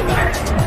back to.